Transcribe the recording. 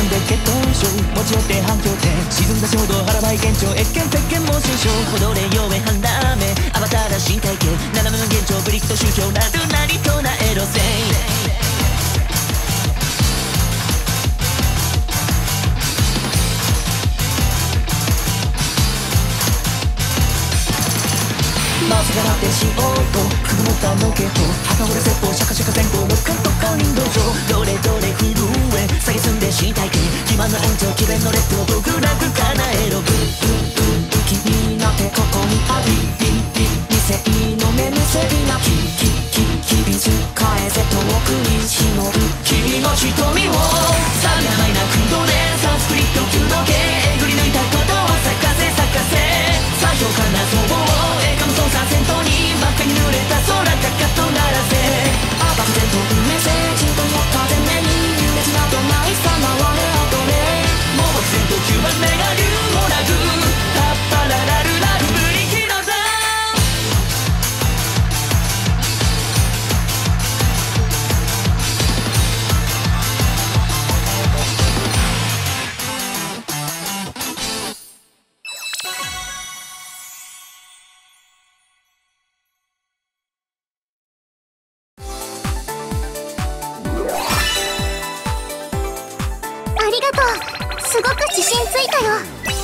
点で決闘賞持ち寄って反響点沈んだ衝動腹ばい現状越見鉄拳も進症踊れよえダメアバターら新体験斜めの現状ブリッド宗教なるなりリなエロせいマウがてしようとくぐもったのけと墓掘れ説法シャカシャカ前後六感とカウンド上。どれどれ長詭弁のレッドを極楽叶えろブッブッブ気になってここにありビビ未成の目むせびなききききびず返せ遠くに忍ぶ君の瞳をさやばいな空洞でサンスクリット級の芸すごく自信ついたよ。